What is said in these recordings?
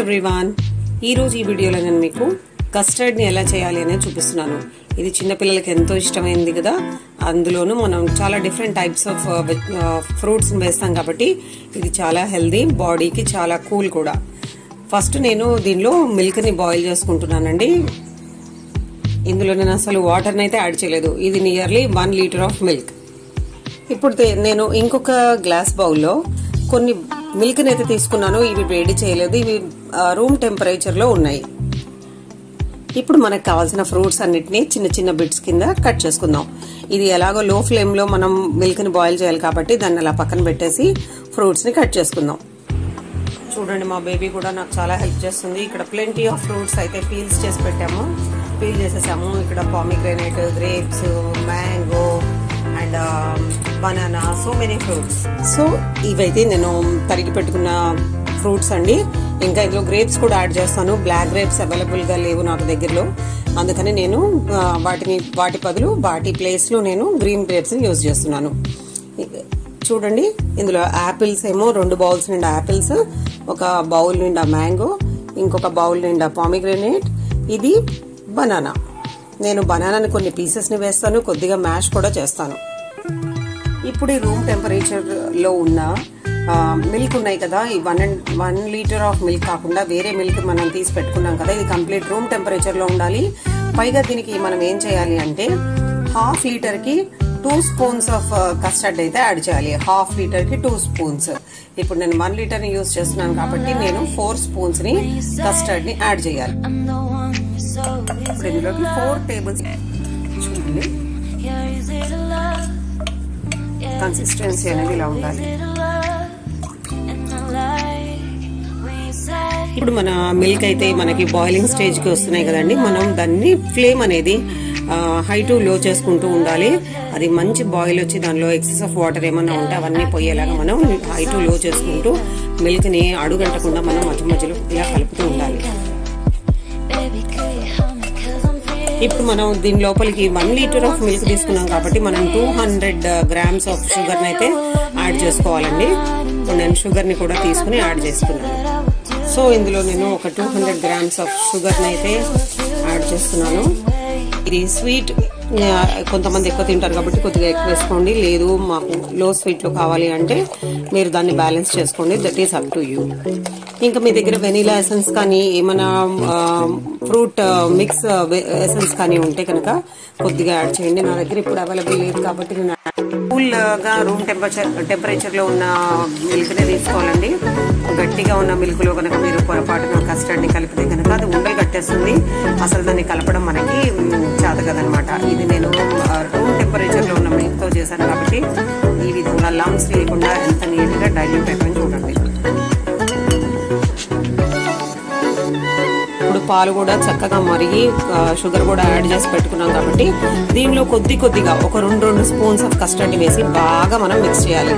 Everyone ఈరోజు ఈ వీడియోలో నేను మీకు కస్టర్డ్ని ఎలా చేయాలి అనేది చూపిస్తున్నాను. ఇది చిన్నపిల్లలకి ఎంతో ఇష్టమైంది కదా. అందులోనూ మనం చాలా డిఫరెంట్ టైప్స్ ఆఫ్ ఫ్రూట్స్ వేస్తాం కాబట్టి ఇది చాలా హెల్దీ బాడీకి చాలా కూల్ కూడా. ఫస్ట్ నేను దీనిలో మిల్క్ని బాయిల్ చేసుకుంటున్నానండి. ఇందులో నేను అసలు వాటర్ని అయితే యాడ్ చేయలేదు. ఇది nearly one litre of milk ఇప్పుడు నేను ఇంకొక గ్లాస్ బౌల్లో కొన్ని మిల్క్ని అయితే తీసుకున్నాను. ఇవి వేడి చేయలేదు. ఇవి రూమ్ టెంపరేచర్లో ఉన్నాయి. ఇప్పుడు మనకు కావాల్సిన ఫ్రూట్స్ అన్నిటిని చిన్న చిన్న బిట్స్ కింద కట్ చేసుకుందాం. ఇది ఎలాగో లో ఫ్లేమ్లో మనం మిల్క్ని బాయిల్ చేయాలి కాబట్టి దాన్ని అలా పక్కన పెట్టేసి ఫ్రూట్స్ని కట్ చేసుకుందాం. చూడండి మా బేబీ కూడా నాకు చాలా హెల్ప్ చేస్తుంది. ఇక్కడ ప్లెంటీ ఆఫ్ ఫ్రూట్స్ అయితే పీల్స్ చేసి పెట్టాము. పీల్ చేసేసాము. ఇక్కడ pomegranate grapes mango and banana so many fruits so ఇవైతే నేను తరిగి పెట్టుకున్న ఫ్రూట్స్ అండి. ఇంకా ఇందులో గ్రేప్స్ కూడా యాడ్ చేస్తాను. బ్లాక్ గ్రేప్స్ అవైలబుల్గా లేవు నాకు దగ్గరలో. అందుకని నేను వాటిని వాటి బదులు వాటి ప్లేస్లో నేను గ్రీన్ గ్రేప్స్ని యూజ్ చేస్తున్నాను. చూడండి ఇందులో యాపిల్స్ ఏమో రెండు బౌల్స్ నిండా యాపిల్స్ ఒక బౌల్ నిండా మ్యాంగో ఇంకొక బౌల్ నిండా పామిగ్రెనేట్ ఇది బనానా నేను బనానాని కొన్ని పీసెస్ని వేస్తాను కొద్దిగా మ్యాష్ కూడా చేస్తాను. ఇప్పుడు ఈ రూమ్ టెంపరేచర్లో ఉన్న మిల్క్ ఉన్నాయి కదా ఈ one and one litre of milk కాకుండా వేరే మిల్క్ మనం తీసి పెట్టుకున్నాం కదా ఇది కంప్లీట్ రూమ్ టెంపరేచర్లో ఉండాలి. పైగా దీనికి మనం ఏం చేయాలి అంటే హాఫ్ లీటర్కి టూ స్పూన్స్ ఆఫ్ కస్టర్డ్ అయితే యాడ్ చేయాలి. హాఫ్ లీటర్కి టూ స్పూన్స్ ఇప్పుడు నేను వన్ లీటర్ని యూస్ చేస్తున్నాను కాబట్టి నేను ఫోర్ స్పూన్స్ని కస్టర్డ్ని యాడ్ చేయాలి. ఇప్పుడు ఇందులోకి ఫోర్ టేబుల్స్ చూడండి. కన్సిస్టెన్సీ అనేది ఇలా ఉండాలి. ఇప్పుడు మన మిల్క్ అయితే మనకి బాయిలింగ్ స్టేజ్కి వస్తున్నాయి కదండి. మనం దాన్ని ఫ్లేమ్ అనేది హై టు లో చేసుకుంటూ ఉండాలి. అది మంచి బాయిల్ వచ్చి దానిలో ఎక్సెస్ ఆఫ్ వాటర్ ఏమైనా ఉంటే అవన్నీ పోయేలాగా మనం హై టు లో చేసుకుంటూ మిల్క్ని అడుగంటకుండా మనం మధ్య మధ్యలో ఇలా కలుపుతూ ఉండాలి. ఇప్పుడు మనం దీని లోపలికి వన్ లీటర్ ఆఫ్ మిల్క్ తీసుకున్నాం కాబట్టి మనం టూ హండ్రెడ్ గ్రామ్స్ ఆఫ్ షుగర్ని అయితే యాడ్ చేసుకోవాలండి. ఇప్పుడు నేను షుగర్ని కూడా తీసుకుని యాడ్ చేసుకున్నాను సో ఇందులో నేను ఒక టూ హండ్రెడ్ గ్రామ్స్ ఆఫ్ షుగర్ని అయితే యాడ్ చేస్తున్నాను. ఇది స్వీట్ కొంతమంది ఎక్కువ తింటారు కాబట్టి కొద్దిగా ఎక్కువ వేసుకోండి. లేదు మాకు లో స్వీట్లో కావాలి అంటే మీరు దాన్ని బ్యాలెన్స్ చేసుకోండి. That is up to you ఇంకా మీ దగ్గర వెనీలా ఎసెన్స్ కానీ ఏమైనా ఫ్రూట్ మిక్స్ ఎసెన్స్ కానీ ఉంటే కనుక కొద్దిగా యాడ్ చేయండి. నా దగ్గర ఇప్పుడు అవైలబుల్ లేదు కాబట్టి నేను కూల్గా రూమ్ టెంపరేచర్ టెంపరేచర్లో ఉన్న మిల్క్ నే తీసుకోవాలండి. గట్టిగా ఉన్న మిల్క్లో కనుక మీరు పొరపాటున కస్టర్డ్ని కలిపితే కనుక అది ఉండలు కట్టేస్తుంది. అసలు దాన్ని కలపడం మనకి చేత కదనమాట. ఇది నేను రూమ్ టెంపరేచర్లో ఉన్న మిల్క్తో చేశాను కాబట్టి ఈ విధంగా లంగ్స్ లేకుండా ఎంత నీట్గా డైల్యూట్ అయిపోయింది పాలు కూడా చక్కగా మరిగి షుగర్ కూడా యాడ్ చేసి పెట్టుకున్నాం కాబట్టి దీనిలో కొద్ది కొద్దిగా ఒక రెండు రెండు స్పూన్స్ ఆఫ్ కస్టర్డ్ వేసి బాగా మనం మిక్స్ చేయాలి.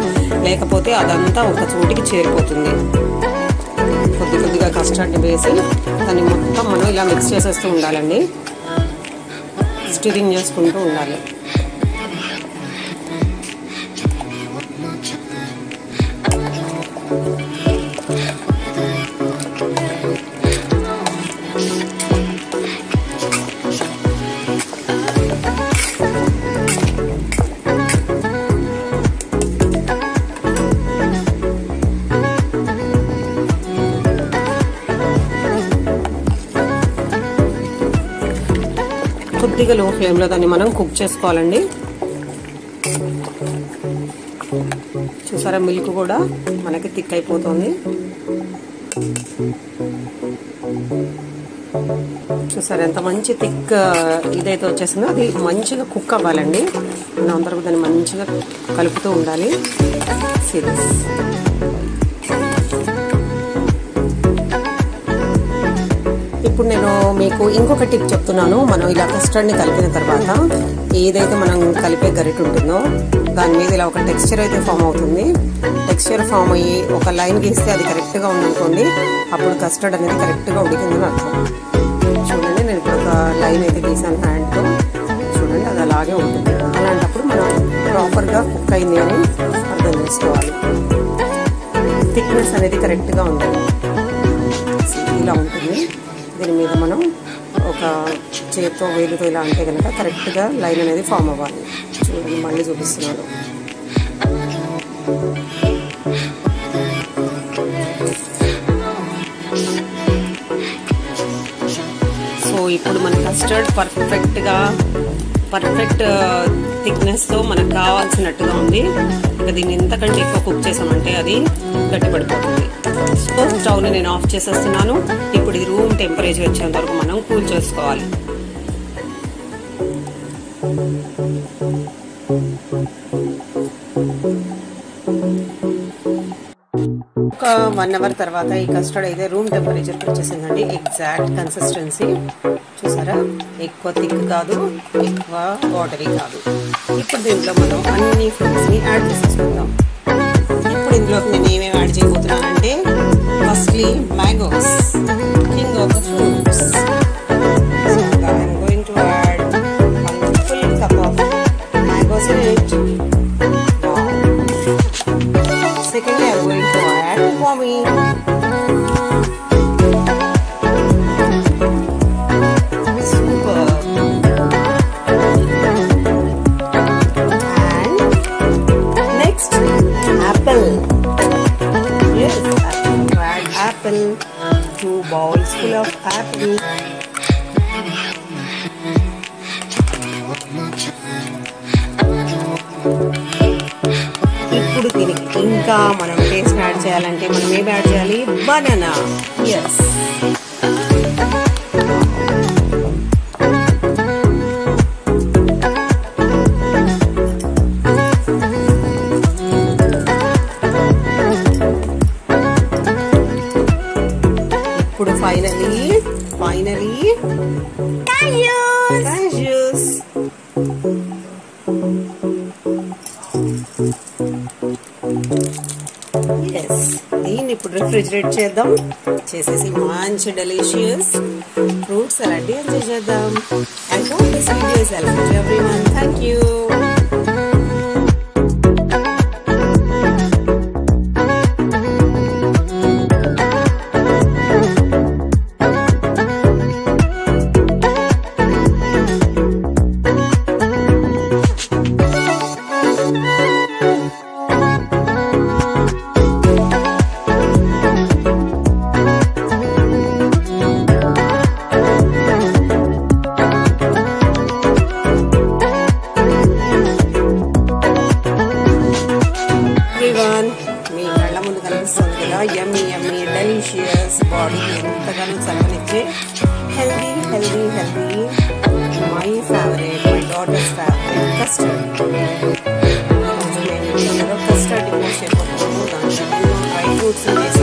లేకపోతే అదంతా ఒక చోటికి చేరిపోతుంది. కొద్ది కొద్దిగా కస్టర్డ్ వేసి దాన్ని మొత్తం మనం ఇలా మిక్స్ చేసేస్తూ ఉండాలండి. స్టిరింగ్ చేసుకుంటూ ఉండాలి. కొద్దిగా లో ఫ్లేమ్లో దాన్ని మనం కుక్ చేసుకోవాలండి. చూసారా మిల్క్ కూడా మనకి థిక్ అయిపోతుంది. చూసారా ఎంత మంచి థిక్ ఇదైతే వచ్చేసిందో అది మంచిగా కుక్ అవ్వాలండి. మనం అందరూ దాన్ని మంచిగా కలుపుతూ ఉండాలి. సిరీస్ ఇప్పుడు నేను మీకు ఇంకొక టిప్ చెప్తున్నాను. మనం ఇలా కస్టర్డ్ని కలిపిన తర్వాత ఏదైతే మనం కలిపే గరిట ఉంటుందో దాని మీద ఇలా ఒక టెక్స్చర్ అయితే ఫామ్ అవుతుంది. టెక్స్చర్ ఫామ్ అయ్యి ఒక లైన్ గీస్తే అది కరెక్ట్గా ఉందనుకోండి అప్పుడు కస్టర్డ్ అనేది కరెక్ట్గా ఉడికిందని అర్థం. చూడండి నేను ఇప్పుడు ఒక లైన్ అయితే గీసాను హ్యాండ్తో. చూడండి అది అలాగే ఉంటుంది. అలాంటప్పుడు మనం ప్రాపర్గా కుక్ అయింది అని అర్థం చేసుకోవాలి. థిక్నెస్ అనేది కరెక్ట్గా ఉంటుంది ఇలా ఉంటుంది. దీని మీద మనం ఒక చేతితో వేలుతో ఇలా అంటే కనుక కరెక్ట్గా లైన్ అనేది ఫామ్ అవ్వాలి. చూడండి మళ్ళీ చూపిస్తున్నాను. సో ఇప్పుడు మన కస్టర్డ్ పర్ఫెక్ట్గా పర్ఫెక్ట్ థిక్నెస్తో మనకు కావాల్సినట్టుగా ఉంది. ఇక దీన్ని ఎంతకంటే ఎక్కువ కుక్ చేసామంటే అది గట్టిపడిపోతుంది. సో స్టవ్ని నేను ఆఫ్ చేసేస్తున్నాను. ఇప్పుడు ఇది రూమ్ టెంపరేచర్ వచ్చేంత వరకు మనం కూల్ చేసుకోవాలి. ఒక వన్ అవర్ తర్వాత ఈ కస్టర్డ్ అయితే రూమ్ టెంపరేచర్కి వచ్చేసిందండి. ఎగ్జాక్ట్ కన్సిస్టెన్సీ చూసారా? ఎక్కువ థిక్ కాదు ఎక్కువ వాటరీ కాదు. ఇప్పుడు దీంట్లో మనం అన్ని ఫ్రూట్స్ని యాడ్ చేసేసుకుందాం. ఇప్పుడు ఇందులోకి నేను ఏమేమి యాడ్ చేయబోతున్నానంటే Firstly, mangoes, king of the fruits. So I'm going to add one full cup of mangoes in it. Now, secondly, I'm going to add pomegranate. Add. Two bowls full of apple. ఇప్పుడు దీనికి ఇంకా మనం taste add చేయాలంటే మనం ఏం add చేయాలి banana yes yes దీన్ని ఇప్పుడు రిఫ్రిజిరేట్ చేద్దాం. చేసేసి మంచి డెలిషియస్ ఫ్రూట్స్ అలాంటివి ఎంజాయ్ చేద్దాం I hope this video is help to everyone delicious బాడీకి ఎంతగానో చల్లనిచ్చే healthy healthy healthy my favourite my daughter's favourite custard custard డిమోస్ చేయకపోతున్నాము దాంట్లో డ్రై ఫ్రూట్స్ వేసాము ఫ్రూట్స్